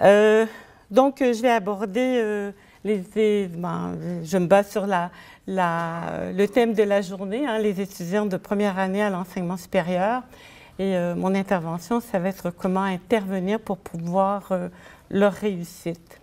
Euh, donc, je vais aborder les, ben, je me base sur la, le thème de la journée, hein, les étudiants de première année à l'enseignement supérieur. Et mon intervention, ça va être comment intervenir pour pouvoir leur réussite.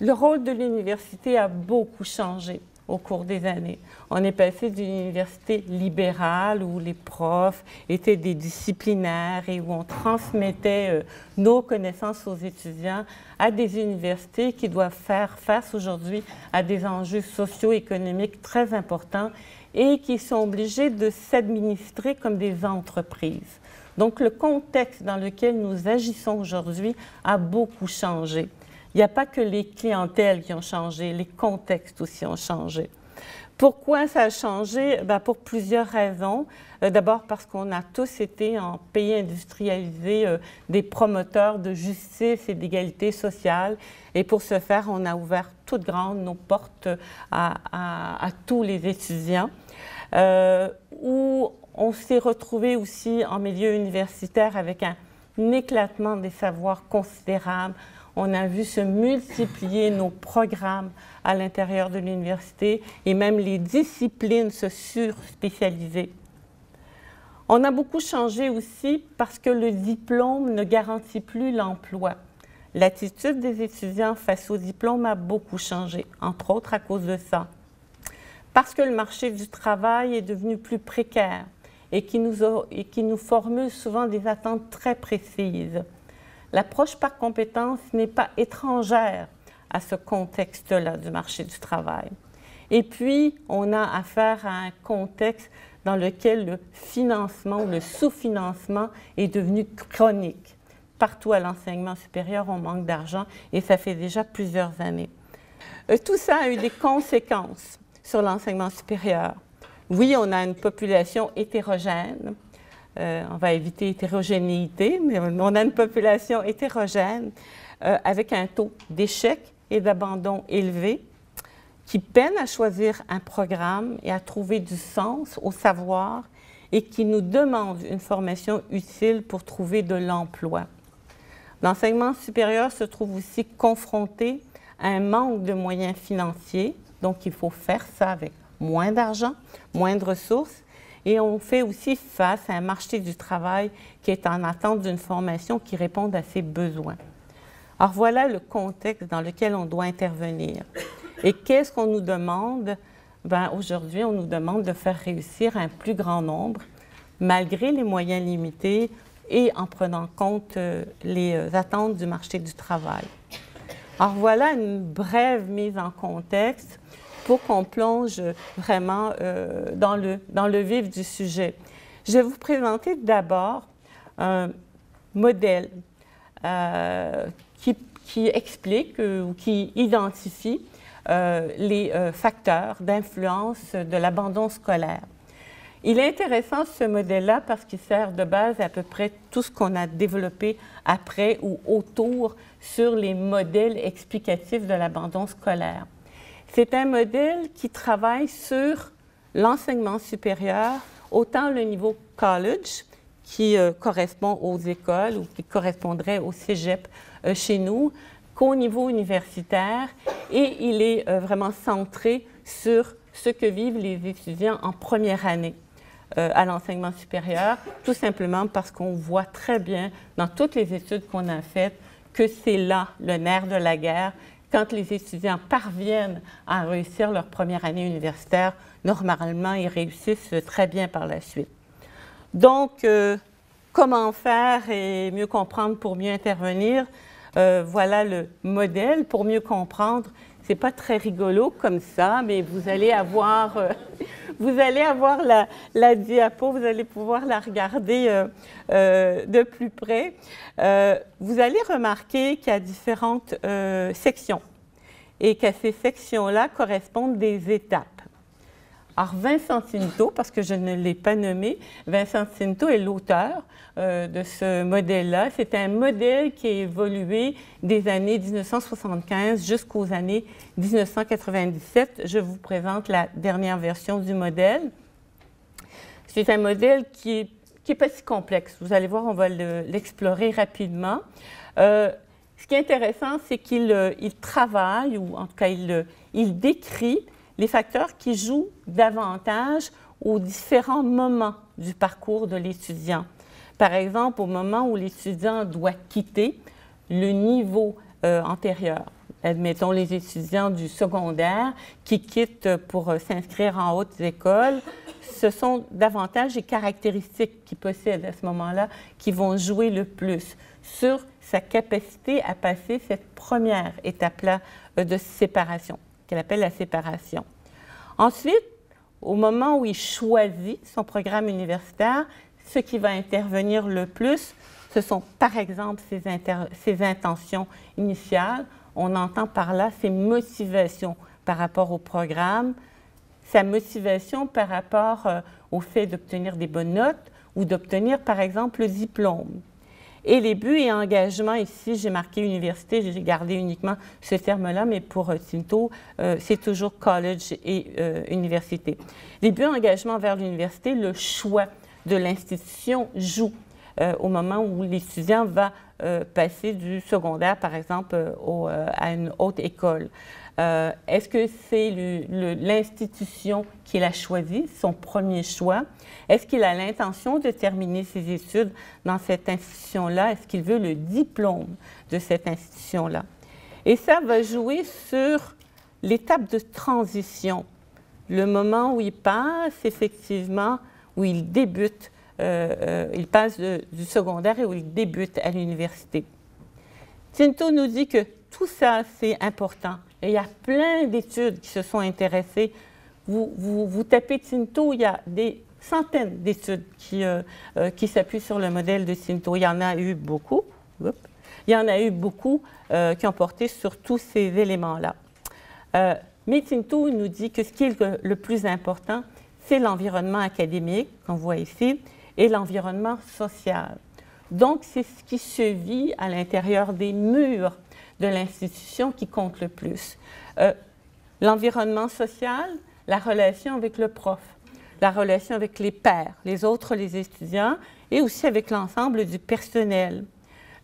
Le rôle de l'université a beaucoup changé au cours des années. On est passé d'une université libérale où les profs étaient des disciplinaires et où on transmettait euh, nos connaissances aux étudiants à des universités qui doivent faire face aujourd'hui à des enjeux socio-économiques très importants et qui sont obligés de s'administrer comme des entreprises. Donc le contexte dans lequel nous agissons aujourd'hui a beaucoup changé. Il n'y a pas que les clientèles qui ont changé, les contextes aussi ont changé. Pourquoi ça a changé? Ben, pour plusieurs raisons. Euh, d'abord parce qu'on a tous été en pays industrialisé euh, des promoteurs de justice et d'égalité sociale. Et pour ce faire, on a ouvert toutes grandes nos portes à, tous les étudiants. Euh, où on s'est retrouvé aussi en milieu universitaire avec un éclatement des savoirs considérable on a vu se multiplier nos programmes à l'intérieur de l'université et même les disciplines se surspécialiser. On a beaucoup changé aussi parce que le diplôme ne garantit plus l'emploi. L'attitude des étudiants face au diplôme a beaucoup changé, entre autres à cause de ça. Parce que le marché du travail est devenu plus précaire et qui nous, et qui nous formule souvent des attentes très précises. L'approche par compétence n'est pas étrangère à ce contexte-là du marché du travail. Et puis, on a affaire à un contexte dans lequel le financement le sous-financement est devenu chronique. Partout à l'enseignement supérieur, on manque d'argent et ça fait déjà plusieurs années. Euh, tout ça a eu des conséquences sur l'enseignement supérieur. Oui, on a une population hétérogène, euh, on va éviter hétérogénéité, mais on a une population hétérogène euh, avec un taux d'échec et d'abandon élevé qui peine à choisir un programme et à trouver du sens au savoir et qui nous demande une formation utile pour trouver de l'emploi. L'enseignement supérieur se trouve aussi confronté à un manque de moyens financiers, donc il faut faire ça avec moins d'argent, moins de ressources, et on fait aussi face à un marché du travail qui est en attente d'une formation qui réponde à ses besoins. Alors voilà le contexte dans lequel on doit intervenir. Et qu'est-ce qu'on nous demande? Ben, Aujourd'hui, on nous demande de faire réussir un plus grand nombre, malgré les moyens limités et en prenant compte euh, les euh, attentes du marché du travail. Alors voilà une brève mise en contexte pour qu'on plonge vraiment euh, dans, le, dans le vif du sujet. Je vais vous présenter d'abord un modèle euh, qui, qui, explique euh, ou qui identifie les facteurs d'influence de l'abandon scolaire. Il est intéressant ce modèle-là parce qu'il sert de base à peu près tout ce qu'on a développé après ou autour sur les modèles explicatifs de l'abandon scolaire. C'est un modèle qui travaille sur l'enseignement supérieur, autant le niveau college, qui euh, correspond aux écoles ou qui correspondrait au cégep euh, chez nous, qu'au niveau universitaire. Et il est euh, vraiment centré sur ce que vivent les étudiants en première année à l'enseignement supérieur, tout simplement parce qu'on voit très bien dans toutes les études qu'on a faites que c'est là le nerf de la guerre, quand les étudiants parviennent à réussir leur première année universitaire, normalement, ils réussissent très bien par la suite. Donc, euh, comment faire et mieux comprendre pour mieux intervenir? Euh, voilà le modèle pour mieux comprendre. C'est pas très rigolo comme ça, mais vous allez avoir, euh, vous allez avoir la, diapo, vous allez pouvoir la regarder de plus près. vous allez remarquer qu'il y a différentes sections et qu'à ces sections-là correspondent des étapes. Alors, Vincent Tinto, parce que je ne l'ai pas nommé, Vincent Tinto est l'auteur euh, de ce modèle-là. C'est un modèle qui a évolué des années 1975 jusqu'aux années 1997. Je vous présente la dernière version du modèle. C'est un modèle qui n'est pas si complexe. Vous allez voir, on va l'explorer rapidement. Euh, Ce qui est intéressant, c'est qu'il euh, travaille, ou en tout cas, il décrit les facteurs qui jouent davantage aux différents moments du parcours de l'étudiant. Par exemple, au moment où l'étudiant doit quitter le niveau euh, antérieur. Admettons les étudiants du secondaire qui quittent pour s'inscrire en haute école. Ce sont davantage les caractéristiques qu'ils possèdent à ce moment-là qui vont jouer le plus sur sa capacité à passer cette première étape-là euh, de séparation, qu'elle appelle la séparation. Ensuite, au moment où il choisit son programme universitaire, ce qui va intervenir le plus, ce sont par exemple ses, ses intentions initiales. On entend par là ses motivations par rapport au programme, sa motivation par rapport euh, au fait d'obtenir des bonnes notes ou d'obtenir par exemple le diplôme. Et les buts et engagements, ici, j'ai marqué université, j'ai gardé uniquement ce terme-là, mais pour euh, Tinto, euh, c'est toujours college et euh, université. Les buts et engagements vers l'université, le choix de l'institution joue au moment où l'étudiant va passer du secondaire, par exemple, à une haute école. Euh, est-ce que c'est l'institution qu'il a choisie, son premier choix? Est-ce qu'il a l'intention de terminer ses études dans cette institution-là? Est-ce qu'il veut le diplôme de cette institution-là? Et ça va jouer sur l'étape de transition, le moment où il passe effectivement, où il débute, euh, euh, il passe du secondaire et où il débute à l'université. Tinto nous dit que tout ça, c'est important. Et il y a plein d'études qui se sont intéressées. Vous, tapez Tinto, il y a des centaines d'études qui, euh, euh, qui s'appuient sur le modèle de Tinto. Il y en a eu beaucoup. Il y en a eu beaucoup euh, qui ont porté sur tous ces éléments-là. mais Tinto nous dit que ce qui est le, plus important, c'est l'environnement académique, qu'on voit ici, et l'environnement social. Donc, c'est ce qui se vit à l'intérieur des murs de l'institution qui compte le plus. Euh, l'environnement social, la relation avec le prof, la relation avec les pairs, les autres, les étudiants, et aussi avec l'ensemble du personnel.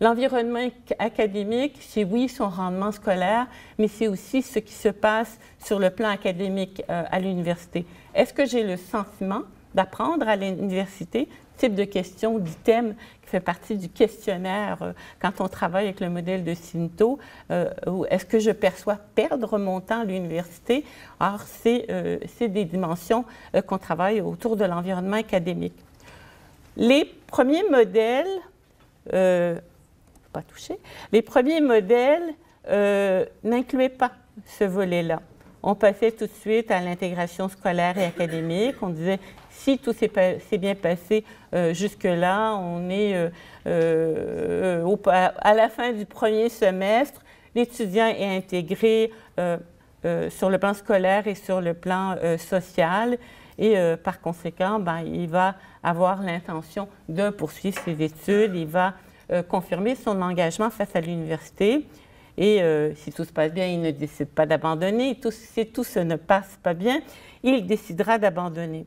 L'environnement académique, c'est oui son rendement scolaire, mais c'est aussi ce qui se passe sur le plan académique euh, à l'université. Est-ce que j'ai le sentiment d'apprendre à l'université? Type de question, thème fait partie du questionnaire euh, quand on travaille avec le modèle de Sinto. Euh, est-ce que je perçois perdre mon temps à l'université? Alors, c'est euh, des dimensions qu'on travaille autour de l'environnement académique. Les premiers modèles, pas les premiers modèles n'incluaient pas ce volet-là. On passait tout de suite à l'intégration scolaire et académique. On disait si tout s'est bien passé euh, jusque-là, on est euh, euh, à la fin du premier semestre, l'étudiant est intégré sur le plan scolaire et sur le plan social. Et par conséquent, ben, il va avoir l'intention de poursuivre ses études, il va confirmer son engagement face à l'université. Et si tout se passe bien, il ne décide pas d'abandonner. Si tout se ne passe pas bien, il décidera d'abandonner.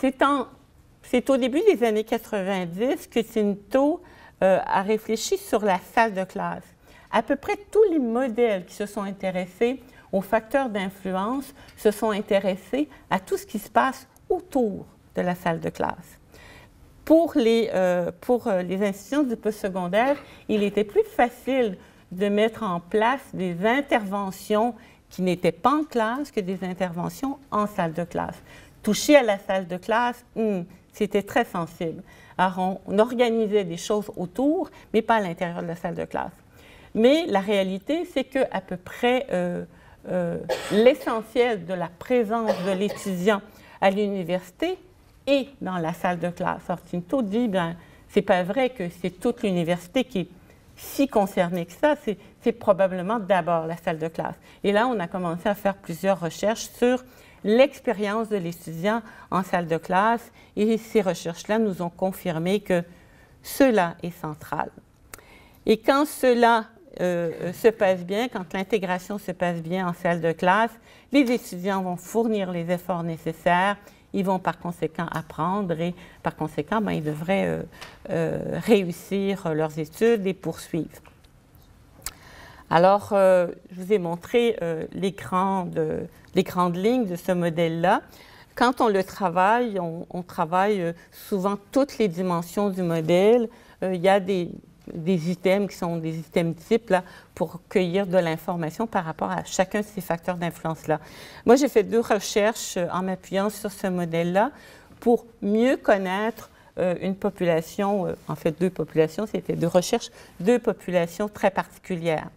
C'est au début des années 90 que Tinto euh, a réfléchi sur la salle de classe. À peu près tous les modèles qui se sont intéressés aux facteurs d'influence se sont intéressés à tout ce qui se passe autour de la salle de classe. Pour les, euh, pour euh, les institutions du postsecondaire, il était plus facile de mettre en place des interventions qui n'étaient pas en classe que des interventions en salle de classe toucher à la salle de classe, c'était très sensible. Alors, on, organisait des choses autour, mais pas à l'intérieur de la salle de classe. Mais la réalité, c'est que à peu près euh, euh, l'essentiel de la présence de l'étudiant à l'université est dans la salle de classe. Alors, Tinto dit, bien, c'est pas vrai que c'est toute l'université qui est si concernée que ça, c'est probablement d'abord la salle de classe. Et là, on a commencé à faire plusieurs recherches sur l'expérience de l'étudiant en salle de classe et ces recherches-là nous ont confirmé que cela est central. Et quand cela euh, euh, se passe bien, quand l'intégration se passe bien en salle de classe, les étudiants vont fournir les efforts nécessaires, ils vont par conséquent apprendre et par conséquent, ben, ils devraient euh, réussir leurs études et poursuivre. Alors, je vous ai montré grandes, les grandes lignes de ce modèle-là. Quand on le travaille, on, travaille souvent toutes les dimensions du modèle. il y a des, des items qui sont des items types là, pour cueillir de l'information par rapport à chacun de ces facteurs d'influence-là. Moi, j'ai fait deux recherches euh, en m'appuyant sur ce modèle-là pour mieux connaître euh, une population, euh, en fait deux populations, c'était deux recherches, deux populations très particulières.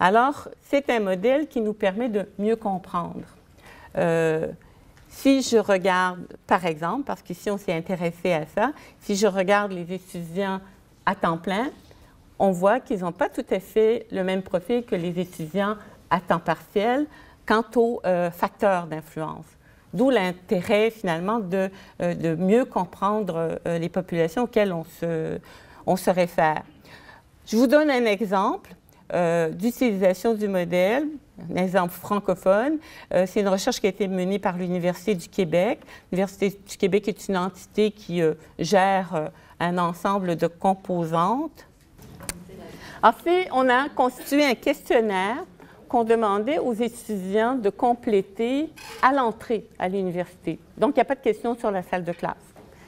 Alors, c'est un modèle qui nous permet de mieux comprendre. si je regarde, par exemple, parce qu'ici on s'est intéressé à ça, si je regarde les étudiants à temps plein, on voit qu'ils n'ont pas tout à fait le même profil que les étudiants à temps partiel quant aux euh, facteurs d'influence. D'où l'intérêt finalement de, euh, mieux comprendre euh, les populations auxquelles on se réfère. Je vous donne un exemple d'utilisation du modèle, un exemple francophone. C'est une recherche qui a été menée par l'Université du Québec. L'Université du Québec est une entité qui gère un ensemble de composantes. En fait, on a constitué un questionnaire qu'on demandait aux étudiants de compléter à l'entrée à l'université. Donc, il n'y a pas de question sur la salle de classe.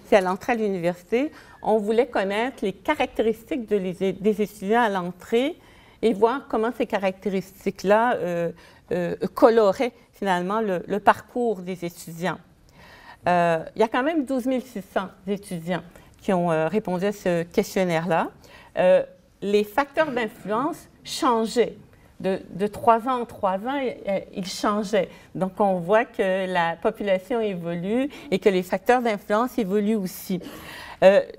C'est à l'entrée à l'université. On voulait connaître les caractéristiques des étudiants à l'entrée et voir comment ces caractéristiques-là euh, euh, coloraient finalement le, parcours des étudiants. Euh, il y a quand même 12 600 étudiants qui ont répondu à ce questionnaire-là, les facteurs d'influence changeaient. De, trois ans en trois ans, ils changeaient. Donc, on voit que la population évolue et que les facteurs d'influence évoluent aussi.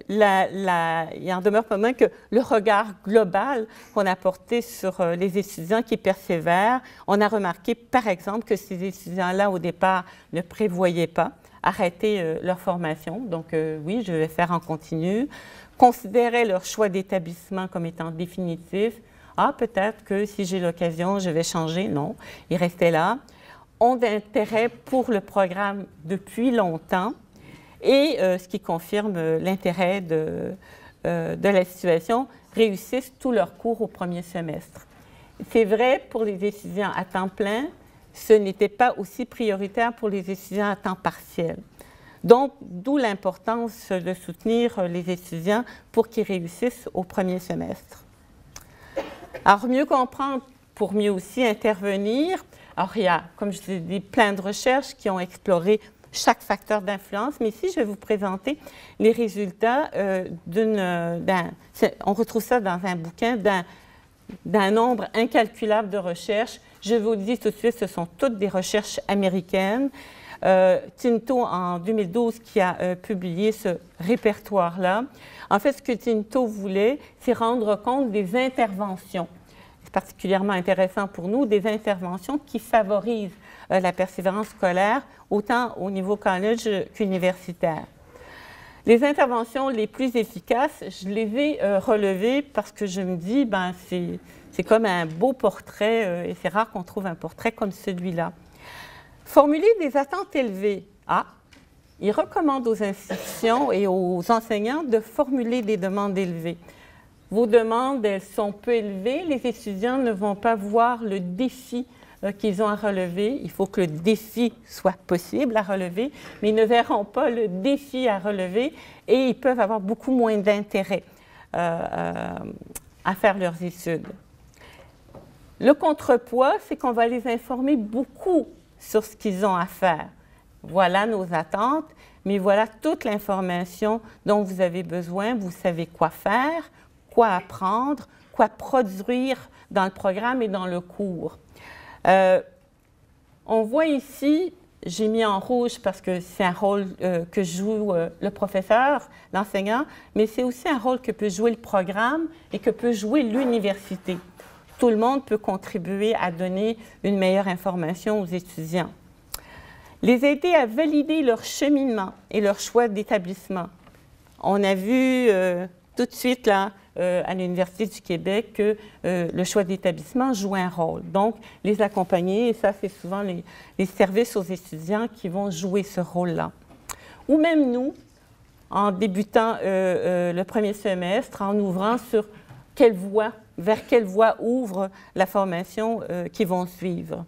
La, il en demeure pas moins que le regard global qu'on a porté sur les étudiants qui persévèrent, on a remarqué, par exemple, que ces étudiants-là, au départ, ne prévoyaient pas arrêter euh, leur formation. Donc, euh, oui, je vais faire en continu. Considérer leur choix d'établissement comme étant définitif. Ah, peut-être que si j'ai l'occasion, je vais changer. Non, ils restaient là. Ont d'intérêt pour le programme depuis longtemps et euh, ce qui confirme l'intérêt de, de la situation, réussissent tous leurs cours au premier semestre. C'est vrai pour les étudiants à temps plein, ce n'était pas aussi prioritaire pour les étudiants à temps partiel. Donc, d'où l'importance de soutenir les étudiants pour qu'ils réussissent au premier semestre. Alors, mieux comprendre pour mieux aussi intervenir. Alors, il y a, comme je l'ai dit, plein de recherches qui ont exploré chaque facteur d'influence, mais ici, je vais vous présenter les résultats euh, d'un... On retrouve ça dans un bouquin d'un nombre incalculable de recherches je vous dis tout de suite, ce sont toutes des recherches américaines. Euh, Tinto, en 2012, qui a euh, publié ce répertoire-là. En fait, ce que Tinto voulait, c'est rendre compte des interventions. C'est particulièrement intéressant pour nous, des interventions qui favorisent euh, la persévérance scolaire, autant au niveau college qu'universitaire. Les interventions les plus efficaces, je les ai relevées parce que je me dis, ben, c'est comme un beau portrait, euh, et c'est rare qu'on trouve un portrait comme celui-là. Formuler des attentes élevées. Ah, il recommande aux institutions et aux enseignants de formuler des demandes élevées. Vos demandes, elles sont peu élevées. Les étudiants ne vont pas voir le défi euh, qu'ils ont à relever. Il faut que le défi soit possible à relever, mais ils ne verront pas le défi à relever et ils peuvent avoir beaucoup moins d'intérêt euh, à faire leurs études. Le contrepoids, c'est qu'on va les informer beaucoup sur ce qu'ils ont à faire. Voilà nos attentes, mais voilà toute l'information dont vous avez besoin. Vous savez quoi faire, quoi apprendre, quoi produire dans le programme et dans le cours. Euh, on voit ici, j'ai mis en rouge parce que c'est un rôle euh, que joue euh, le professeur, l'enseignant, mais c'est aussi un rôle que peut jouer le programme et que peut jouer l'université tout le monde peut contribuer à donner une meilleure information aux étudiants. Les aider à valider leur cheminement et leur choix d'établissement. On a vu tout de suite là, euh, à l'Université du Québec que euh, le choix d'établissement joue un rôle. Donc, les accompagner, et ça, c'est souvent les, services aux étudiants qui vont jouer ce rôle-là. Ou même nous, en débutant le premier semestre, en ouvrant sur quelle voie vers quelle voie ouvre la formation euh, qu'ils vont suivre.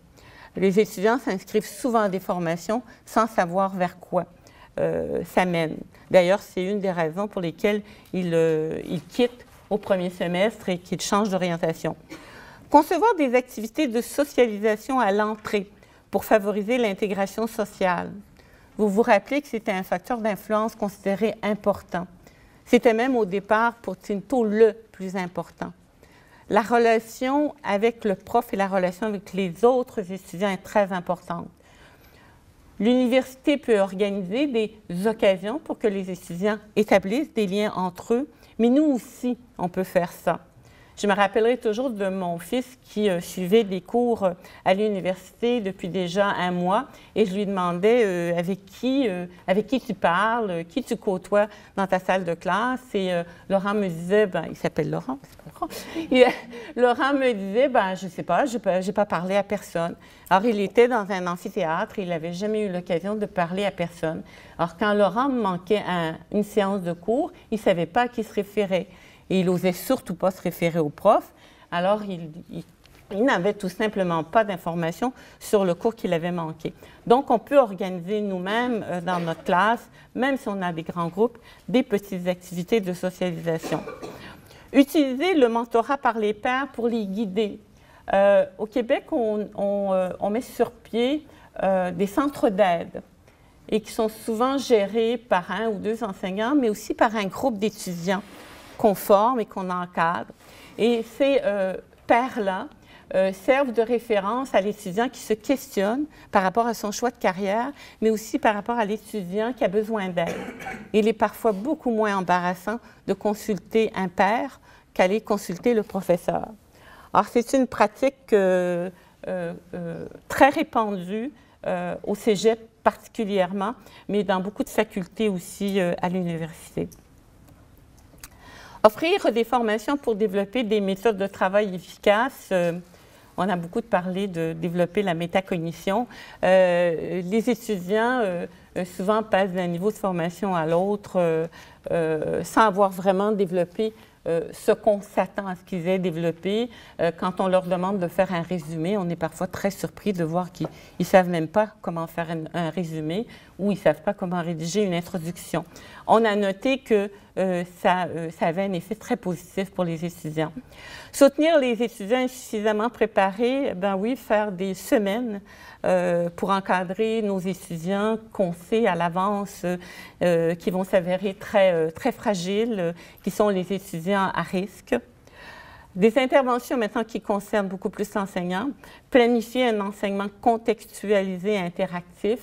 Les étudiants s'inscrivent souvent à des formations sans savoir vers quoi euh, ça mène. D'ailleurs, c'est une des raisons pour lesquelles euh, ils quittent au premier semestre et qu'ils changent d'orientation. Concevoir des activités de socialisation à l'entrée pour favoriser l'intégration sociale. Vous vous rappelez que c'était un facteur d'influence considéré important. C'était même au départ pour Tinto le plus important. La relation avec le prof et la relation avec les autres étudiants est très importante. L'université peut organiser des occasions pour que les étudiants établissent des liens entre eux, mais nous aussi, on peut faire ça. Je me rappellerai toujours de mon fils qui euh, suivait des cours euh, à l'université depuis déjà un mois et je lui demandais euh, avec, qui, avec qui tu parles, qui tu côtoies dans ta salle de classe. Et Laurent me disait, ben, il s'appelle Laurent, c'est pas Laurent. Laurent me disait, ben, je ne sais pas, je n'ai pas parlé à personne. Alors, il était dans un amphithéâtre, il n'avait jamais eu l'occasion de parler à personne. Alors, quand Laurent manquait une séance de cours, il ne savait pas à qui se référer et il n'osait surtout pas se référer au prof. Alors, il, n'avait tout simplement pas d'informations sur le cours qu'il avait manqué. Donc, on peut organiser nous-mêmes euh, dans notre classe, même si on a des grands groupes, des petites activités de socialisation. Utiliser le mentorat par les pairs pour les guider. Euh, au Québec, on, euh, met sur pied des centres d'aide et qui sont souvent gérés par un ou deux enseignants, mais aussi par un groupe d'étudiants qu'on forme et qu'on encadre. Et ces euh, pairs-là euh, servent de référence à l'étudiant qui se questionne par rapport à son choix de carrière, mais aussi par rapport à l'étudiant qui a besoin d'aide. Il est parfois beaucoup moins embarrassant de consulter un père qu'aller consulter le professeur. Alors, c'est une pratique euh, très répandue au cégep particulièrement, mais dans beaucoup de facultés aussi à l'université. Offrir des formations pour développer des méthodes de travail efficaces. Euh, on a beaucoup parlé de développer la métacognition. Euh, les étudiants euh, souvent passent d'un niveau de formation à l'autre sans avoir vraiment développé ce qu'on s'attend à ce qu'ils aient développé. Quand on leur demande de faire un résumé, on est parfois très surpris de voir qu'ils ne savent même pas comment faire un, résumé ou ils ne savent pas comment rédiger une introduction. On a noté que euh, ça, ça, avait un effet très positif pour les étudiants. Soutenir les étudiants insuffisamment préparés, ben oui, faire des semaines euh, pour encadrer nos étudiants qu'on sait à l'avance euh, qui vont s'avérer très, euh, très fragiles, qui sont les étudiants à risque. Des interventions maintenant qui concernent beaucoup plus l'enseignant. Planifier un enseignement contextualisé interactif.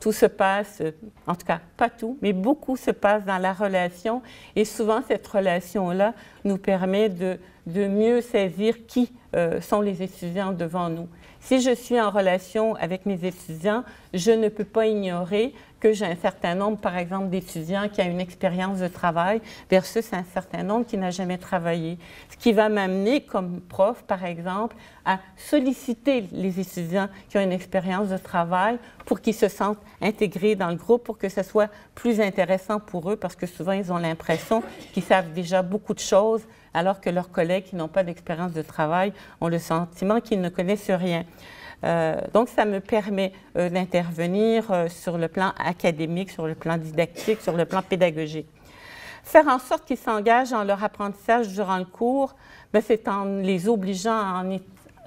Tout se passe, en tout cas pas tout, mais beaucoup se passe dans la relation et souvent cette relation-là nous permet de, de mieux saisir qui sont les étudiants devant nous. Si je suis en relation avec mes étudiants, je ne peux pas ignorer que j'ai un certain nombre, par exemple, d'étudiants qui ont une expérience de travail versus un certain nombre qui n'a jamais travaillé. Ce qui va m'amener comme prof, par exemple, à solliciter les étudiants qui ont une expérience de travail pour qu'ils se sentent intégrés dans le groupe, pour que ce soit plus intéressant pour eux, parce que souvent, ils ont l'impression qu'ils savent déjà beaucoup de choses alors que leurs collègues qui n'ont pas d'expérience de travail ont le sentiment qu'ils ne connaissent rien. Euh, donc, ça me permet euh, d'intervenir euh, sur le plan académique, sur le plan didactique, sur le plan pédagogique. Faire en sorte qu'ils s'engagent dans leur apprentissage durant le cours, ben, c'est en les obligeant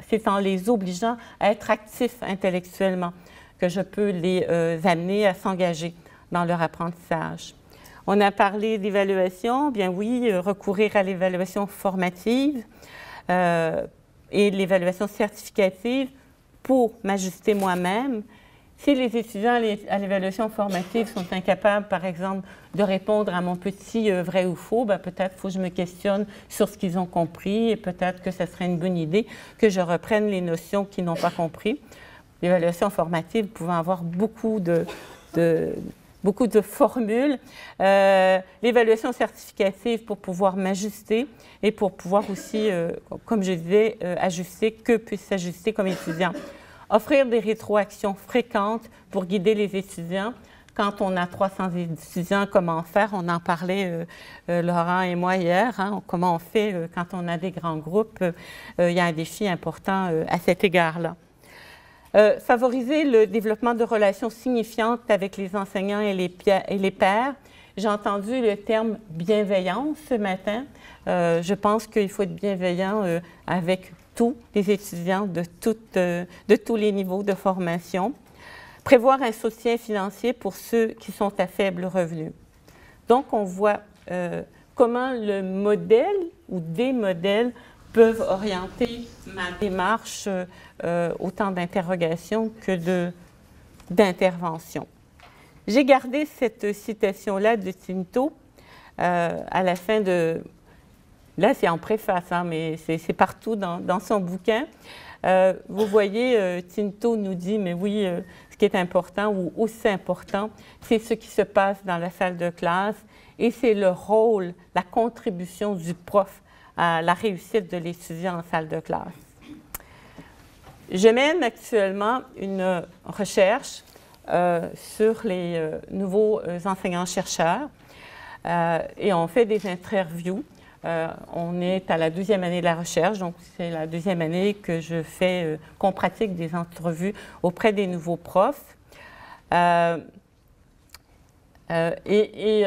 c'est en les obligeant à être actifs intellectuellement que je peux les amener à s'engager dans leur apprentissage. On a parlé d'évaluation. Bien oui, recourir à l'évaluation formative et l'évaluation certificative pour m'ajuster moi-même. Si les étudiants à l'évaluation formative sont incapables, par exemple, de répondre à mon petit euh, vrai ou faux, ben, peut-être faut que je me questionne sur ce qu'ils ont compris et peut-être que ce serait une bonne idée que je reprenne les notions qu'ils n'ont pas compris. L'évaluation formative pouvant avoir beaucoup de, de beaucoup de formules, euh, l'évaluation certificative pour pouvoir m'ajuster et pour pouvoir aussi, euh, comme je disais, euh, ajuster, que puisse s'ajuster comme étudiant. Offrir des rétroactions fréquentes pour guider les étudiants. quand on a 300 étudiants, comment faire? On en parlait, Laurent et moi, hier. Hein, comment on fait quand on a des grands groupes? il y a un défi important à cet égard-là. Favoriser le développement de relations signifiantes avec les enseignants et les, et pairs. J'ai entendu le terme bienveillance ce matin. je pense qu'il faut être bienveillant avec tous les étudiants de, tous les niveaux de formation. Prévoir un soutien financier pour ceux qui sont à faible revenu. Donc, on voit euh, comment le modèle ou des modèles peuvent orienter ma démarche euh, autant d'interrogations que d'intervention. J'ai gardé cette citation-là de Tinto euh, à la fin de... Là, c'est en préface, hein, mais c'est partout dans, dans, son bouquin. vous voyez, Tinto nous dit, mais oui, ce qui est important ou aussi important, c'est ce qui se passe dans la salle de classe et c'est le rôle, la contribution du prof à la réussite de l'étudiant en salle de classe. Je mène actuellement une recherche euh, sur les euh, nouveaux euh, enseignants-chercheurs et on fait des interviews on est à la deuxième année de la recherche, donc c'est la deuxième année que je fais, qu'on pratique des entrevues auprès des nouveaux profs. Et,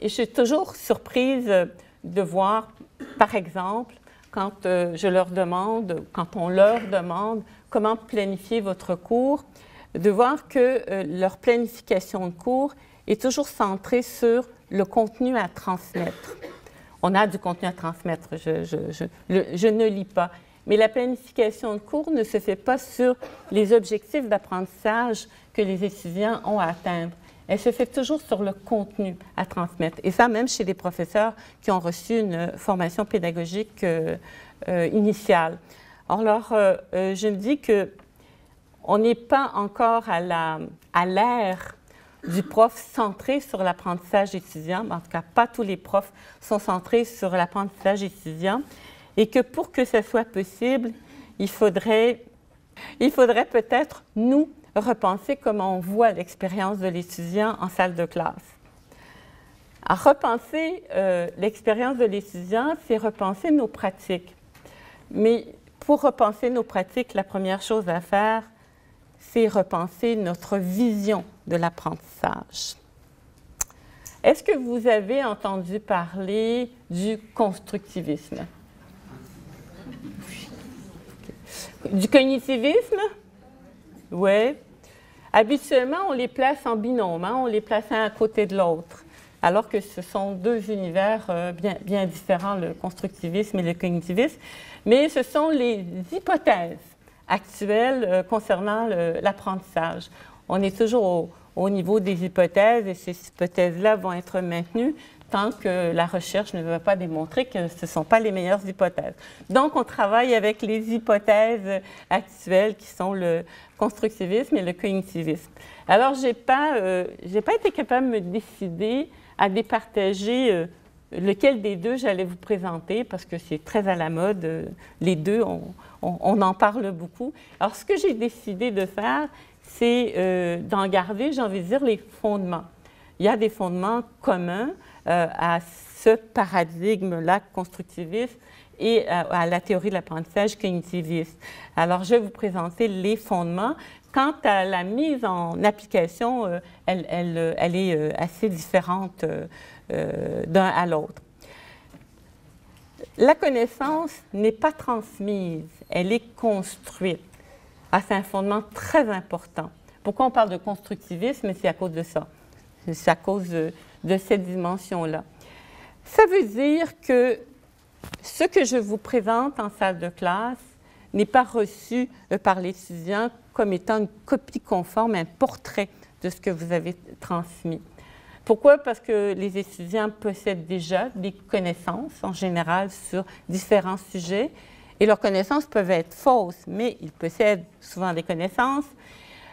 je suis toujours surprise de voir, par exemple, quand je leur demande, quand on leur demande comment planifier votre cours, de voir que leur planification de cours est toujours centrée sur le contenu à transmettre on a du contenu à transmettre. Je, ne lis pas. Mais la planification de cours ne se fait pas sur les objectifs d'apprentissage que les étudiants ont à atteindre. Elle se fait toujours sur le contenu à transmettre. Et ça, même chez des professeurs qui ont reçu une formation pédagogique euh, euh, initiale. Alors, euh, je me dis que on n'est pas encore à l'ère du prof centré sur l'apprentissage étudiant, en tout cas pas tous les profs sont centrés sur l'apprentissage étudiant, et que pour que ce soit possible, il faudrait, il faudrait peut-être nous repenser comment on voit l'expérience de l'étudiant en salle de classe. À repenser euh, l'expérience de l'étudiant, c'est repenser nos pratiques. Mais pour repenser nos pratiques, la première chose à faire, c'est repenser notre vision de l'apprentissage. Est-ce que vous avez entendu parler du constructivisme? Du cognitivisme? Oui. Habituellement, on les place en binôme, hein? on les place un à côté de l'autre, alors que ce sont deux univers euh, bien, bien différents, le constructivisme et le cognitivisme. Mais ce sont les hypothèses actuelles euh, concernant l'apprentissage. On est toujours au, niveau des hypothèses et ces hypothèses-là vont être maintenues tant que la recherche ne va pas démontrer que ce ne sont pas les meilleures hypothèses. Donc, on travaille avec les hypothèses actuelles qui sont le constructivisme et le cognitivisme. Alors, je n'ai pas, euh, pas été capable de me décider à départager euh, lequel des deux j'allais vous présenter parce que c'est très à la mode. Euh, les deux, on, on, en parle beaucoup. Alors, ce que j'ai décidé de faire, c'est d'en garder, j'ai envie de dire, les fondements. Il y a des fondements communs à ce paradigme-là constructiviste et à, la théorie de l'apprentissage cognitiviste. Alors, je vais vous présenter les fondements. Quant à la mise en application, euh, elle, elle, est assez différente d'un à l'autre. La connaissance n'est pas transmise, elle est construite. Ah, c'est un fondement très important. Pourquoi on parle de constructivisme? C'est à cause de ça. C'est à cause de, cette dimension-là. Ça veut dire que ce que je vous présente en salle de classe n'est pas reçu euh, par l'étudiant comme étant une copie conforme, un portrait de ce que vous avez transmis. Pourquoi? Parce que les étudiants possèdent déjà des connaissances en général sur différents sujets et leurs connaissances peuvent être fausses, mais ils possèdent souvent des connaissances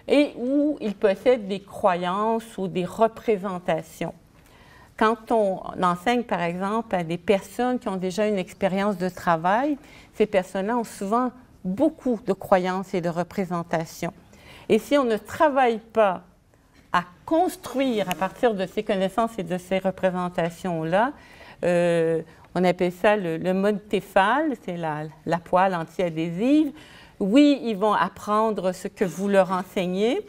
et où ils possèdent des croyances ou des représentations. Quand on enseigne, par exemple, à des personnes qui ont déjà une expérience de travail, ces personnes-là ont souvent beaucoup de croyances et de représentations. Et si on ne travaille pas à construire à partir de ces connaissances et de ces représentations-là. Euh, on appelle ça le, mode Tefal, c'est la, la, poêle anti-adhésive. Oui, ils vont apprendre ce que vous leur enseignez.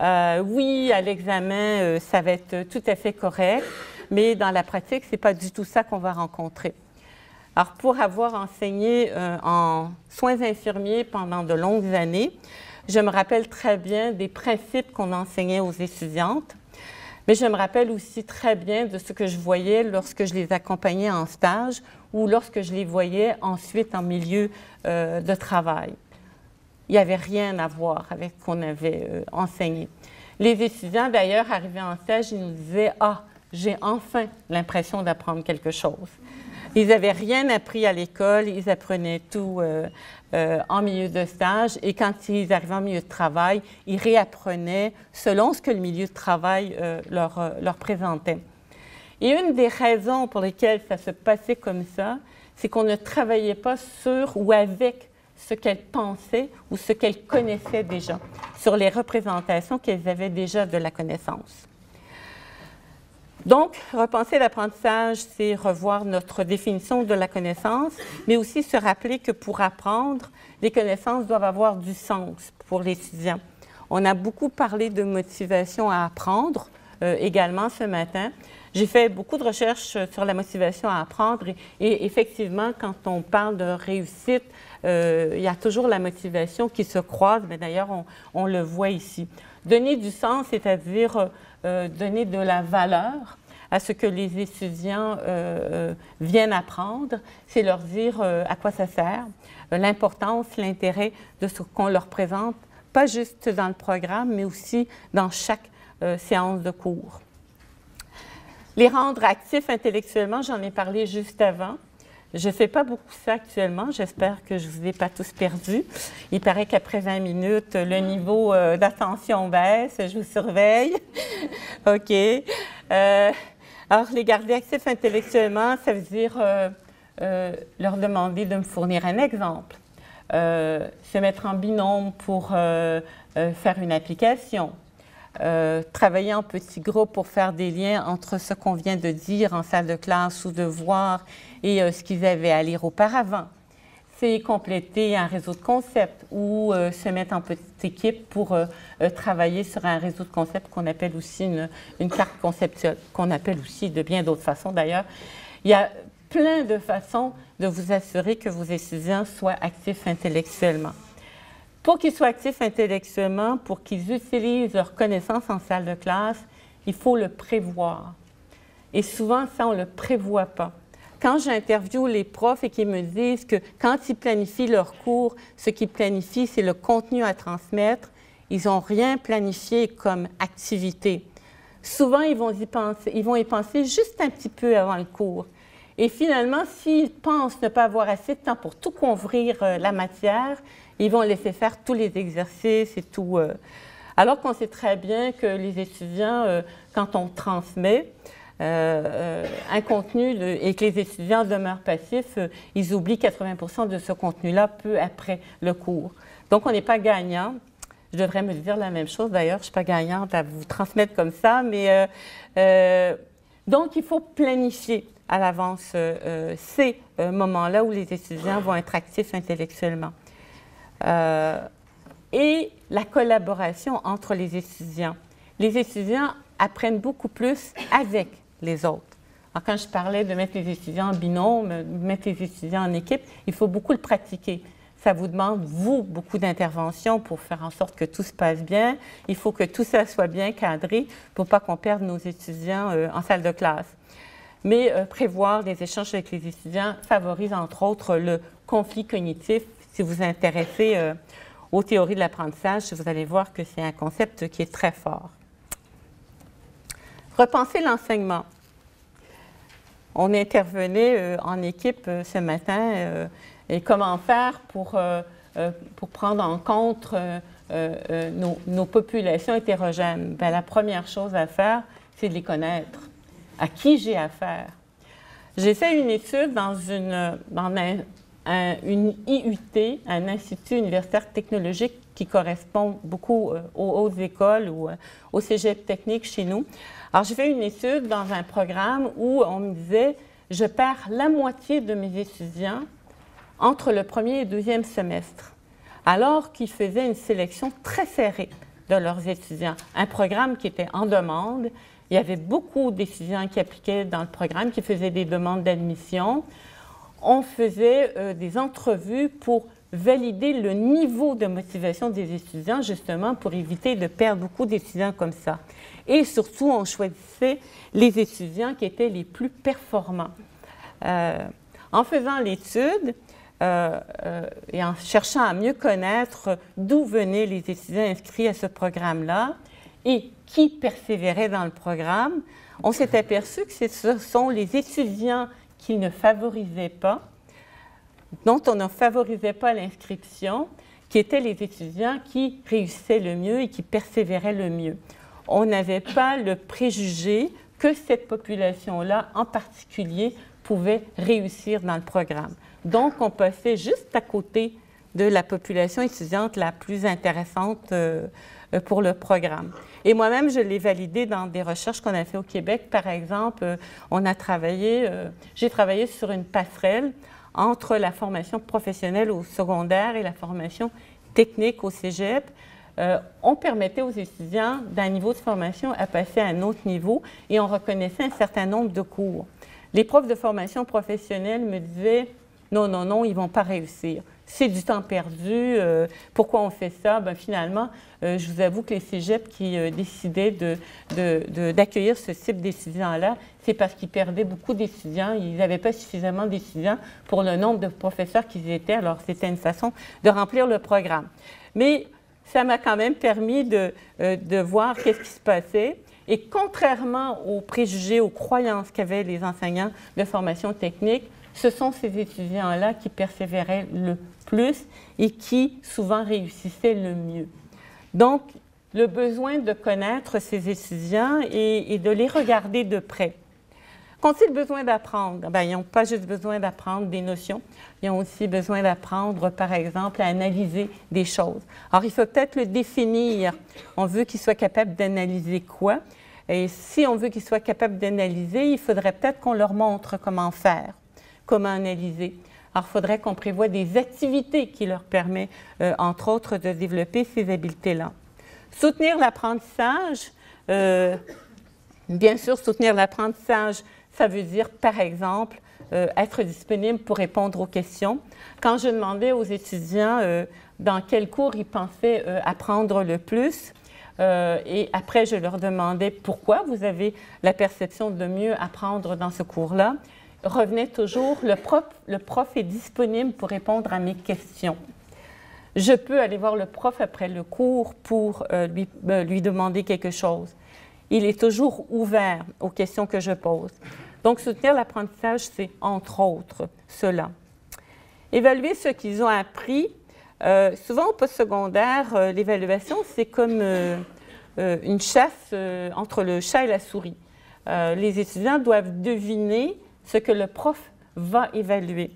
Euh, oui, à l'examen, euh, ça va être tout à fait correct, mais dans la pratique, ce n'est pas du tout ça qu'on va rencontrer. Alors, pour avoir enseigné en soins infirmiers pendant de longues années, je me rappelle très bien des principes qu'on enseignait aux étudiantes, mais je me rappelle aussi très bien de ce que je voyais lorsque je les accompagnais en stage ou lorsque je les voyais ensuite en milieu euh, de travail. Il n'y avait rien à voir avec ce qu'on avait euh, enseigné. Les étudiants, d'ailleurs, arrivés en stage, ils nous disaient Ah, j'ai enfin l'impression d'apprendre quelque chose. Ils n'avaient rien appris à l'école, ils apprenaient tout euh, euh, en milieu de stage et quand ils arrivaient en milieu de travail, ils réapprenaient selon ce que le milieu de travail euh, leur, leur présentait. Et une des raisons pour lesquelles ça se passait comme ça, c'est qu'on ne travaillait pas sur ou avec ce qu'elles pensaient ou ce qu'elles connaissaient déjà, sur les représentations qu'elles avaient déjà de la connaissance. Donc, repenser l'apprentissage, c'est revoir notre définition de la connaissance, mais aussi se rappeler que pour apprendre, les connaissances doivent avoir du sens pour l'étudiant. On a beaucoup parlé de motivation à apprendre euh, également ce matin. J'ai fait beaucoup de recherches sur la motivation à apprendre et, effectivement, quand on parle de réussite, euh, il y a toujours la motivation qui se croise, mais d'ailleurs, on, le voit ici. Donner du sens, c'est-à-dire euh, donner de la valeur à ce que les étudiants euh, euh, viennent apprendre, c'est leur dire à quoi ça sert, l'importance, l'intérêt de ce qu'on leur présente, pas juste dans le programme, mais aussi dans chaque séance de cours. Les rendre actifs intellectuellement, j'en ai parlé juste avant. Je ne fais pas beaucoup ça actuellement. J'espère que je ne vous ai pas tous perdus. Il paraît qu'après 20 minutes, le niveau euh, d'attention baisse. Je vous surveille. OK. Euh, alors, les garder actifs intellectuellement, ça veut dire euh, leur demander de me fournir un exemple, se mettre en binôme pour faire une application, euh, travailler en petits groupes pour faire des liens entre ce qu'on vient de dire en salle de classe ou de voir et euh, ce qu'ils avaient à lire auparavant. C'est compléter un réseau de concepts ou euh, se mettre en petite équipe pour travailler sur un réseau de concepts qu'on appelle aussi une, une carte conceptuelle, qu'on appelle aussi de bien d'autres façons d'ailleurs. Il y a plein de façons de vous assurer que vos étudiants soient actifs intellectuellement. Pour qu'ils soient actifs intellectuellement, pour qu'ils utilisent leurs connaissances en salle de classe, il faut le prévoir. Et souvent, ça, on ne le prévoit pas. Quand j'interviewe les profs et qu'ils me disent que quand ils planifient leur cours, ce qu'ils planifient, c'est le contenu à transmettre, ils n'ont rien planifié comme activité. Souvent, ils vont, y penser, ils vont y penser juste un petit peu avant le cours. Et finalement, s'ils pensent ne pas avoir assez de temps pour tout couvrir euh, la matière, ils vont laisser faire tous les exercices et tout. Euh. alors qu'on sait très bien que les étudiants, euh, quand on transmet euh, un contenu et que les étudiants demeurent passifs, ils oublient 80% de ce contenu-là peu après le cours. Donc, on n'est pas gagnant. Je devrais me dire la même chose d'ailleurs, je ne suis pas gagnante à vous transmettre comme ça, mais donc il faut planifier à l'avance ces moments-là où les étudiants vont être actifs intellectuellement. Euh, et la collaboration entre les étudiants. Les étudiants apprennent beaucoup plus avec les autres. Alors, quand je parlais de mettre les étudiants en binôme, mettre les étudiants en équipe, il faut beaucoup le pratiquer. Ça vous demande, vous, beaucoup d'interventions pour faire en sorte que tout se passe bien. Il faut que tout ça soit bien cadré pour pas qu'on perde nos étudiants euh, en salle de classe. Mais euh, prévoir des échanges avec les étudiants favorise entre autres le conflit cognitif si vous vous intéressez euh, aux théories de l'apprentissage, vous allez voir que c'est un concept qui est très fort. Repenser l'enseignement. On intervenait euh, en équipe euh, ce matin et comment faire pour, pour prendre en compte nos, populations hétérogènes? Bien, la première chose à faire, c'est de les connaître. À qui j'ai affaire? J'ai fait une étude dans, une, dans un une IUT, un institut universitaire technologique qui correspond beaucoup euh, aux hautes écoles ou euh, au cégep technique chez nous. Alors, j'ai fait une étude dans un programme où on me disait, je perds la moitié de mes étudiants entre le premier et deuxième semestre, alors qu'ils faisaient une sélection très serrée de leurs étudiants. Un programme qui était en demande. Il y avait beaucoup d'étudiants qui appliquaient dans le programme, qui faisaient des demandes d'admission. On faisait euh, des entrevues pour valider le niveau de motivation des étudiants, justement pour éviter de perdre beaucoup d'étudiants comme ça. Et surtout, on choisissait les étudiants qui étaient les plus performants. Euh, en faisant l'étude euh, et en cherchant à mieux connaître d'où venaient les étudiants inscrits à ce programme-là et qui persévéraient dans le programme, on s'est aperçu que ce sont les étudiants qui ne favorisaient pas dont on ne favorisait pas l'inscription, qui étaient les étudiants qui réussissaient le mieux et qui persévéraient le mieux. On n'avait pas le préjugé que cette population-là, en particulier, pouvait réussir dans le programme. Donc, on passait juste à côté de la population étudiante la plus intéressante euh, pour le programme. Et moi-même, je l'ai validé dans des recherches qu'on a fait au Québec. Par exemple, euh, on a travaillé, euh, j'ai travaillé sur une passerelle entre la formation professionnelle au secondaire et la formation technique au cégep. Euh, on permettait aux étudiants d'un niveau de formation à passer à un autre niveau et on reconnaissait un certain nombre de cours. Les profs de formation professionnelle me disaient non, non, non, ils ne vont pas réussir c'est du temps perdu. Euh, pourquoi on fait ça? Ben, finalement, euh, je vous avoue que les cégeps qui euh, décidaient d'accueillir de, ce type d'étudiants-là, c'est parce qu'ils perdaient beaucoup d'étudiants. Ils n'avaient pas suffisamment d'étudiants pour le nombre de professeurs qu'ils étaient. Alors, c'était une façon de remplir le programme. Mais ça m'a quand même permis de, de voir qu'est-ce qui se passait. Et contrairement aux préjugés, aux croyances qu'avaient les enseignants de formation technique, ce sont ces étudiants-là qui persévéraient le plus et qui souvent réussissaient le mieux. Donc, le besoin de connaître ces étudiants et, de les regarder de près. Qu'ont-ils besoin d'apprendre? Ben, ils n'ont pas juste besoin d'apprendre des notions, ils ont aussi besoin d'apprendre, par exemple, à analyser des choses. Alors, il faut peut-être le définir. On veut qu'ils soient capables d'analyser quoi? Et si on veut qu'ils soient capables d'analyser, il faudrait peut-être qu'on leur montre comment faire, comment analyser. Alors, il faudrait qu'on prévoie des activités qui leur permettent, euh, entre autres, de développer ces habiletés-là. Soutenir l'apprentissage, euh, bien sûr, soutenir l'apprentissage, ça veut dire, par exemple, euh, être disponible pour répondre aux questions. Quand je demandais aux étudiants dans quel cours ils pensaient apprendre le plus, et après, je leur demandais pourquoi vous avez la perception de mieux apprendre dans ce cours-là revenait toujours, le prof, le prof est disponible pour répondre à mes questions. Je peux aller voir le prof après le cours pour euh, lui, euh, lui demander quelque chose. Il est toujours ouvert aux questions que je pose. Donc, soutenir l'apprentissage, c'est entre autres cela. Évaluer ce qu'ils ont appris. Euh, souvent au postsecondaire, l'évaluation, c'est comme une chasse entre le chat et la souris. les étudiants doivent deviner ce que le prof va évaluer.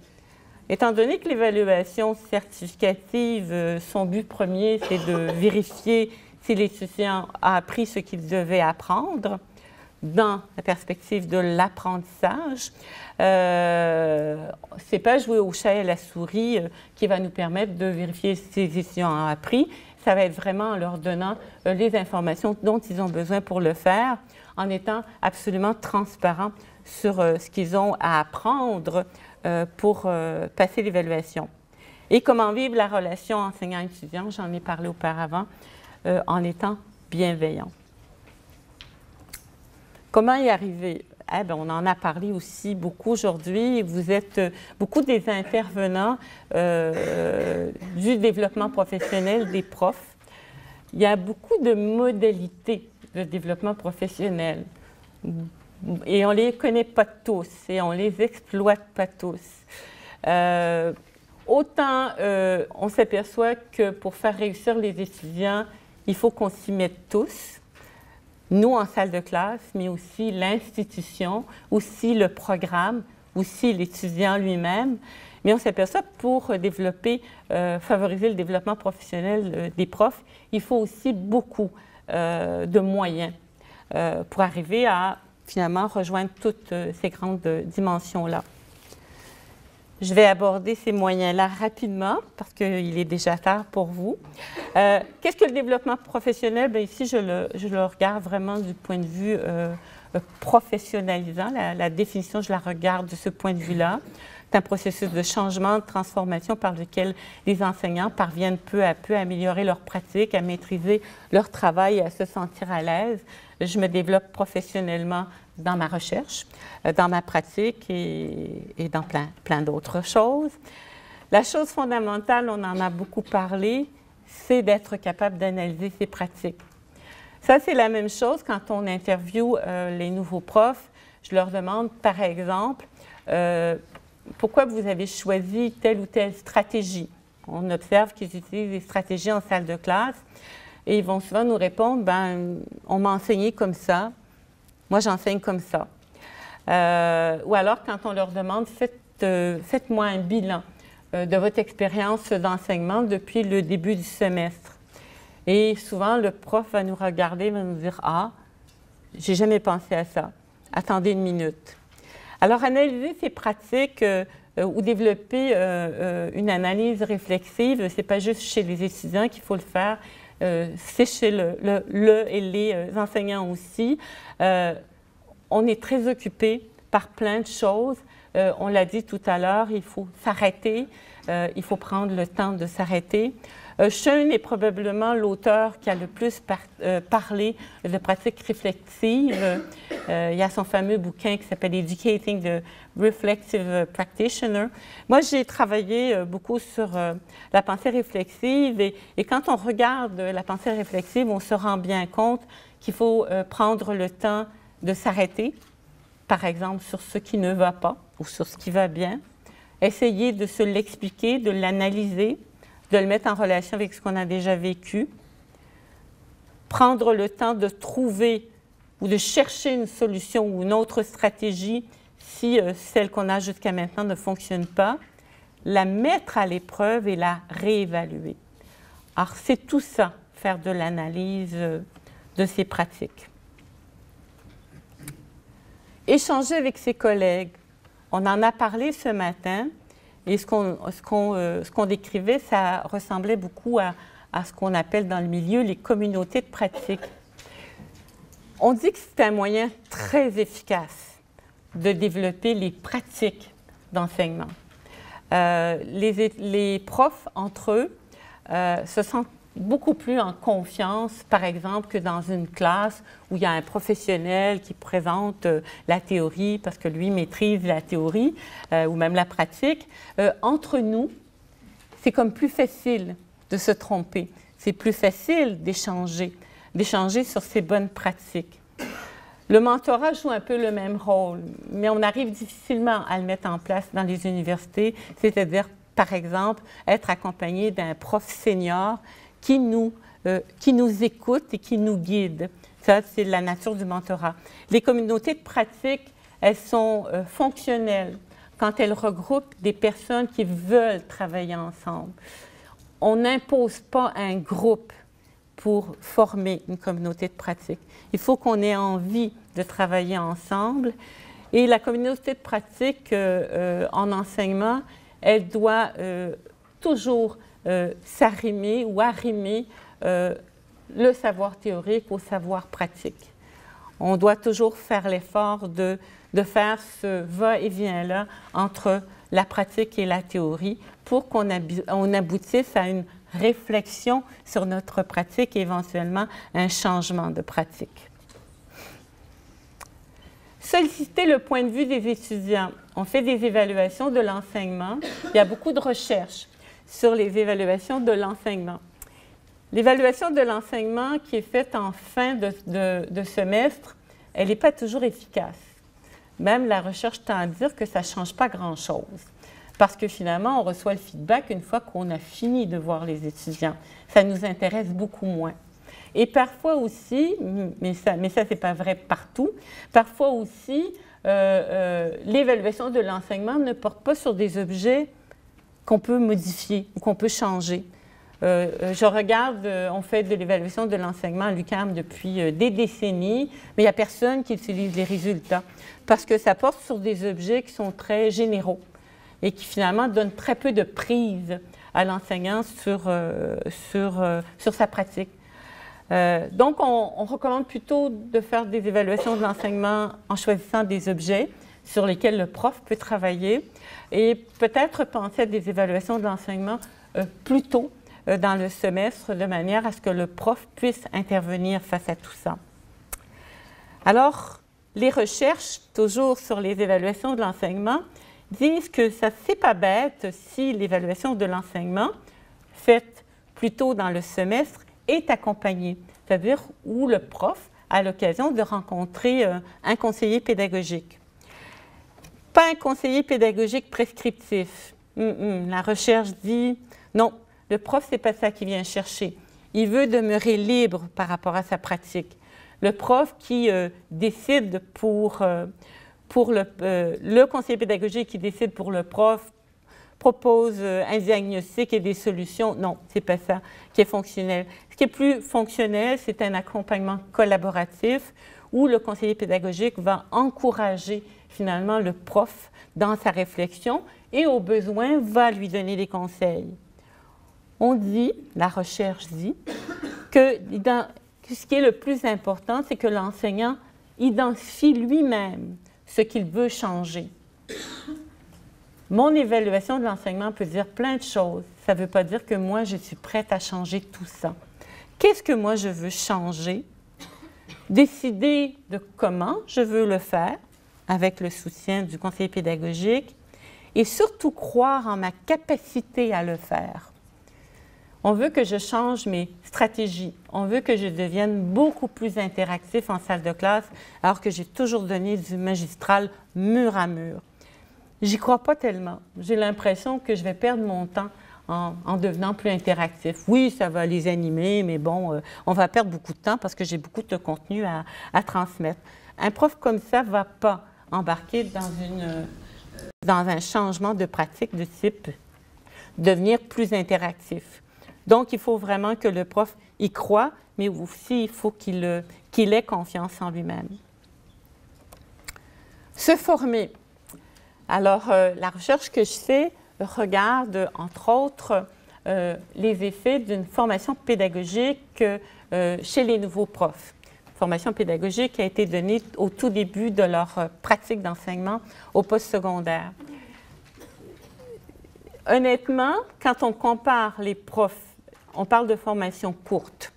Étant donné que l'évaluation certificative, euh, son but premier, c'est de vérifier si l'étudiant a appris ce qu'il devait apprendre dans la perspective de l'apprentissage. Euh, ce n'est pas jouer au chat et à la souris euh, qui va nous permettre de vérifier si les étudiants ont appris. Ça va être vraiment en leur donnant euh, les informations dont ils ont besoin pour le faire, en étant absolument transparent sur euh, ce qu'ils ont à apprendre euh, pour euh, passer l'évaluation. Et comment vivre la relation enseignant-étudiant, j'en ai parlé auparavant, en étant bienveillant. Comment y arriver? Eh on en a parlé aussi beaucoup aujourd'hui. Vous êtes beaucoup des intervenants du développement professionnel des profs. Il y a beaucoup de modalités de développement professionnel et on ne les connaît pas tous et on ne les exploite pas tous. Euh, autant euh, on s'aperçoit que pour faire réussir les étudiants, il faut qu'on s'y mette tous, nous en salle de classe, mais aussi l'institution, aussi le programme, aussi l'étudiant lui-même. Mais on s'aperçoit que pour développer, favoriser le développement professionnel des profs, il faut aussi beaucoup de moyens pour arriver à finalement rejoindre toutes ces grandes dimensions-là. Je vais aborder ces moyens-là rapidement parce qu'il est déjà tard pour vous. Euh, qu'est-ce que le développement professionnel? Bien, ici, je le, regarde vraiment du point de vue euh, euh, professionnalisant. La, définition, je la regarde de ce point de vue-là. C'est un processus de changement, de transformation par lequel les enseignants parviennent peu à peu à améliorer leur pratique, à maîtriser leur travail et à se sentir à l'aise. Je me développe professionnellement dans ma recherche, euh, dans ma pratique et, dans plein, plein d'autres choses. La chose fondamentale, on en a beaucoup parlé, c'est d'être capable d'analyser ses pratiques. Ça, c'est la même chose quand on interviewe euh, les nouveaux profs. Je leur demande, par exemple, euh, pourquoi vous avez choisi telle ou telle stratégie? On observe qu'ils utilisent des stratégies en salle de classe et ils vont souvent nous répondre, ben, on m'a enseigné comme ça, moi, j'enseigne comme ça. Euh, ou alors, quand on leur demande, euh, moi un bilan euh, de votre expérience d'enseignement depuis le début du semestre. Et souvent, le prof va nous regarder, va nous dire, ah, j'ai jamais pensé à ça. Attendez une minute. Alors, analyser ces pratiques ou développer une analyse réflexive, c'est pas juste chez les étudiants qu'il faut le faire, c'est chez le, et les enseignants aussi. Euh, on est très occupé par plein de choses. Euh, on l'a dit tout à l'heure, il faut s'arrêter, euh, il faut prendre le temps de s'arrêter. Schoen est probablement l'auteur qui a le plus parlé de pratiques réflexives. il y a son fameux bouquin qui s'appelle Educating the Reflexive Practitioner. Moi, j'ai travaillé beaucoup sur la pensée réflexive et, quand on regarde la pensée réflexive, on se rend bien compte qu'il faut euh, prendre le temps de s'arrêter, par exemple sur ce qui ne va pas ou sur ce qui va bien, essayer de se l'expliquer, de l'analyser, de le mettre en relation avec ce qu'on a déjà vécu, prendre le temps de trouver ou de chercher une solution ou une autre stratégie si euh, celle qu'on a jusqu'à maintenant ne fonctionne pas, la mettre à l'épreuve et la réévaluer. Alors c'est tout ça, faire de l'analyse euh, de ces pratiques. Échanger avec ses collègues. On en a parlé ce matin et ce qu'on euh, ce qu'on décrivait, ça ressemblait beaucoup à, à ce qu'on appelle dans le milieu les communautés de pratique. On dit que c'est un moyen très efficace de développer les pratiques d'enseignement. Euh, les, les, profs, entre eux, euh, se sentent beaucoup plus en confiance, par exemple, que dans une classe où il y a un professionnel qui présente euh, la théorie parce que lui maîtrise la théorie euh, ou même la pratique. Euh, entre nous, c'est comme plus facile de se tromper. C'est plus facile d'échanger, d'échanger sur ces bonnes pratiques. Le mentorat joue un peu le même rôle, mais on arrive difficilement à le mettre en place dans les universités, c'est-à-dire, par exemple, être accompagné d'un prof senior qui nous, euh, qui nous écoute et qui nous guide. Ça, c'est la nature du mentorat. Les communautés de pratique, elles sont euh, fonctionnelles quand elles regroupent des personnes qui veulent travailler ensemble. On n'impose pas un groupe pour former une communauté de pratique. Il faut qu'on ait envie de travailler ensemble. Et la communauté de pratique euh, en enseignement, elle doit toujours euh, s'arrimer ou arrimer euh, le savoir théorique au savoir pratique. On doit toujours faire l'effort de, de faire ce va-et-vient-là entre la pratique et la théorie pour qu'on on aboutisse à une réflexion sur notre pratique et éventuellement un changement de pratique. Solliciter le point de vue des étudiants. On fait des évaluations de l'enseignement. Il y a beaucoup de recherches sur les évaluations de l'enseignement. L'évaluation de l'enseignement qui est faite en fin de, semestre, elle n'est pas toujours efficace. Même la recherche tend à dire que ça ne change pas grand-chose. Parce que finalement, on reçoit le feedback une fois qu'on a fini de voir les étudiants. Ça nous intéresse beaucoup moins. Et parfois aussi, mais ça, mais ça, ce n'est pas vrai partout, parfois aussi, euh, euh, l'évaluation de l'enseignement ne porte pas sur des objets qu'on peut modifier ou qu'on peut changer. Euh, je regarde, on fait de l'évaluation de l'enseignement à l'UQAM depuis des décennies, mais il n'y a personne qui utilise les résultats parce que ça porte sur des objets qui sont très généraux et qui finalement donnent très peu de prise à l'enseignant sur, sur, sur sa pratique. Euh, donc, on, recommande plutôt de faire des évaluations de l'enseignement en choisissant des objets sur lesquels le prof peut travailler et peut-être penser à des évaluations de l'enseignement euh, plus tôt euh, dans le semestre de manière à ce que le prof puisse intervenir face à tout ça. Alors, les recherches, toujours sur les évaluations de l'enseignement, disent que ça, c'est pas bête si l'évaluation de l'enseignement, faite plus tôt dans le semestre, est accompagné, c'est-à-dire où le prof a l'occasion de rencontrer euh, un conseiller pédagogique. Pas un conseiller pédagogique prescriptif. Hum, hum, la recherche dit non, le prof, c'est pas ça qu'il vient chercher. Il veut demeurer libre par rapport à sa pratique. Le prof qui euh, décide pour, euh, pour le, le conseiller pédagogique qui décide pour le prof propose euh, un diagnostic et des solutions. Non, c'est pas ça qui est fonctionnel. Ce qui est plus fonctionnel, c'est un accompagnement collaboratif où le conseiller pédagogique va encourager finalement le prof dans sa réflexion et au besoin va lui donner des conseils. On dit, la recherche dit, que ce qui est le plus important, c'est que l'enseignant identifie lui-même ce qu'il veut changer. Mon évaluation de l'enseignement peut dire plein de choses. Ça ne veut pas dire que moi, je suis prête à changer tout ça. Qu'est-ce que moi, je veux changer? Décider de comment je veux le faire avec le soutien du conseiller pédagogique et surtout croire en ma capacité à le faire. On veut que je change mes stratégies. On veut que je devienne beaucoup plus interactif en salle de classe alors que j'ai toujours donné du magistral mur à mur. J'y crois pas tellement. J'ai l'impression que je vais perdre mon temps en, devenant plus interactif. Oui, ça va les animer, mais bon, euh, on va perdre beaucoup de temps parce que j'ai beaucoup de contenu à, transmettre. Un prof comme ça ne va pas embarquer dans, une, dans un changement de pratique de type devenir plus interactif. Donc, il faut vraiment que le prof y croit, mais aussi il faut qu'il qu'il ait confiance en lui-même. Se former. Alors, euh, la recherche que je fais regarde, entre autres, euh, les effets d'une formation pédagogique euh, chez les nouveaux profs. Formation pédagogique qui a été donnée au tout début de leur pratique d'enseignement au post-secondaire. Honnêtement, quand on compare les profs, on parle de formation courte.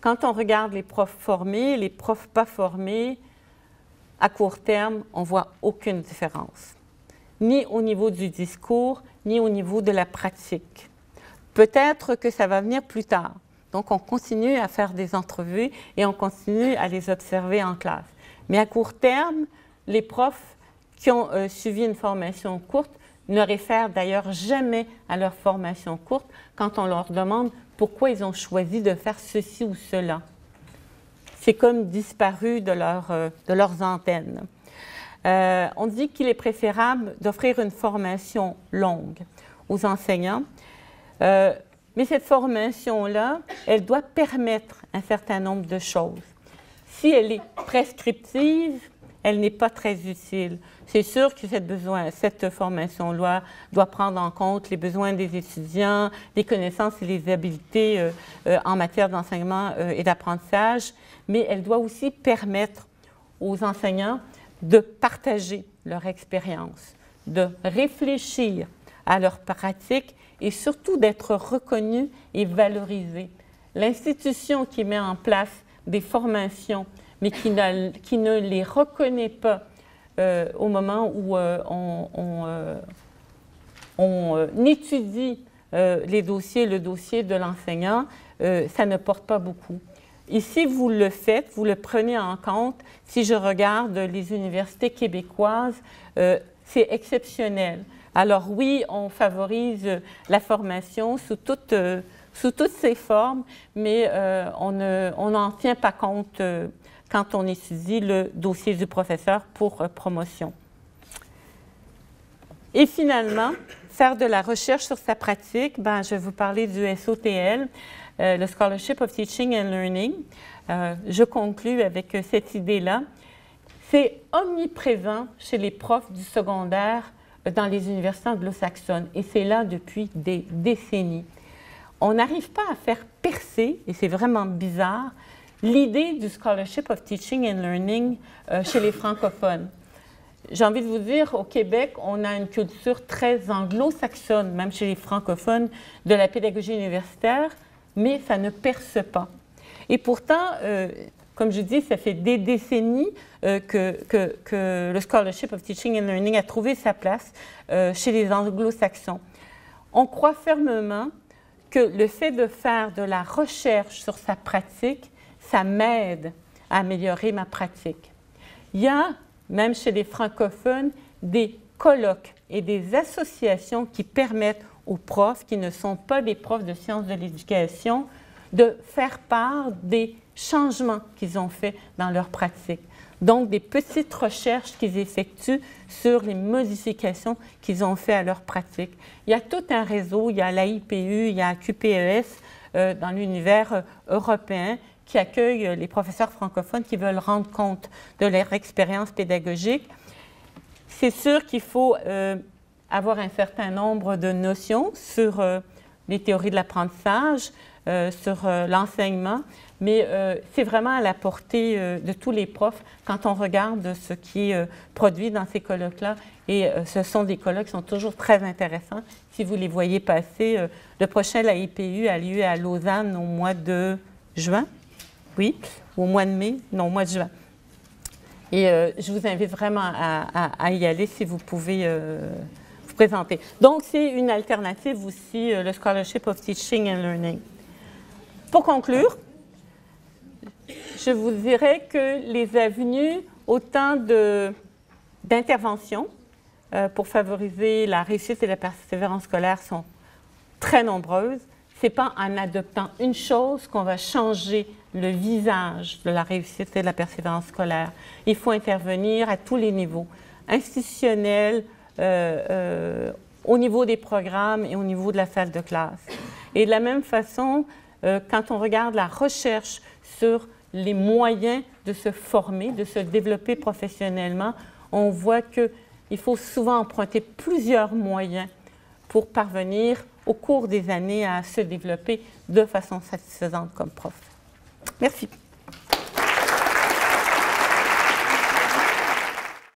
Quand on regarde les profs formés, les profs pas formés, à court terme, on voit aucune différence ni au niveau du discours, ni au niveau de la pratique. Peut-être que ça va venir plus tard. Donc, on continue à faire des entrevues et on continue à les observer en classe. Mais à court terme, les profs qui ont euh, suivi une formation courte ne réfèrent d'ailleurs jamais à leur formation courte quand on leur demande pourquoi ils ont choisi de faire ceci ou cela. C'est comme disparu de, euh, de leurs antennes. Euh, on dit qu'il est préférable d'offrir une formation longue aux enseignants. Mais cette formation-là, elle doit permettre un certain nombre de choses. Si elle est prescriptive, elle n'est pas très utile. C'est sûr que cette, formation-là doit prendre en compte les besoins des étudiants, les connaissances et les habiletés euh, en matière d'enseignement et d'apprentissage, mais elle doit aussi permettre aux enseignants de partager leur expérience, de réfléchir à leur pratique et surtout d'être reconnus et valorisés. L'institution qui met en place des formations, mais qui ne, les reconnaît pas euh, au moment où euh, on, euh, étudie les dossiers, le dossier de l'enseignant, ça ne porte pas beaucoup. Ici, vous le faites, vous le prenez en compte. Si je regarde les universités québécoises, c'est exceptionnel. Alors oui, on favorise la formation sous toutes, euh, sous toutes ses formes, mais euh, on n'en tient pas compte quand on étudie le dossier du professeur pour promotion. Et finalement, faire de la recherche sur sa pratique, ben, je vais vous parler du SOTL, euh, le Scholarship of Teaching and Learning. Euh, je conclus avec cette idée-là. C'est omniprésent chez les profs du secondaire dans les universités anglo-saxonnes et c'est là depuis des décennies. On n'arrive pas à faire percer, et c'est vraiment bizarre, l'idée du Scholarship of Teaching and Learning chez les francophones j'ai envie de vous dire, au Québec, on a une culture très anglo-saxonne, même chez les francophones, de la pédagogie universitaire, mais ça ne perce pas. Et pourtant, euh, comme je dis, ça fait des décennies euh, que, que, le Scholarship of Teaching and Learning a trouvé sa place euh, chez les anglo-saxons. On croit fermement que le fait de faire de la recherche sur sa pratique, ça m'aide à améliorer ma pratique. Il y a même chez les francophones, des colloques et des associations qui permettent aux profs qui ne sont pas des profs de sciences de l'éducation de faire part des changements qu'ils ont faits dans leur pratique. Donc, des petites recherches qu'ils effectuent sur les modifications qu'ils ont fait à leur pratique. Il y a tout un réseau, il y a l'AIPU, il y a QPES euh, dans l'univers euh, européen qui accueillent les professeurs francophones qui veulent rendre compte de leur expérience pédagogique. C'est sûr qu'il faut euh, avoir un certain nombre de notions sur euh, les théories de l'apprentissage, euh, sur l'enseignement, mais c'est vraiment à la portée de tous les profs quand on regarde ce qui est produit dans ces colloques-là. Et ce sont des colloques qui sont toujours très intéressants. Si vous les voyez passer, le prochain, la IPU, a lieu à Lausanne au mois de juin oui, au mois de mai, non, au mois de juin. Et euh, je vous invite vraiment à, y aller si vous pouvez euh, vous présenter. Donc, c'est une alternative aussi, euh, le Scholarship of Teaching and Learning. Pour conclure, je vous dirais que les avenues, autant d'interventions pour favoriser la réussite et la persévérance scolaire sont très nombreuses. Ce n'est pas en adoptant une chose qu'on va changer le visage de la réussite et de la persévérance scolaire. Il faut intervenir à tous les niveaux, institutionnels, euh, euh, au niveau des programmes et au niveau de la salle de classe. Et de la même façon, euh, quand on regarde la recherche sur les moyens de se former, de se développer professionnellement, on voit qu'il faut souvent emprunter plusieurs moyens pour parvenir au cours des années à se développer de façon satisfaisante comme prof. Merci.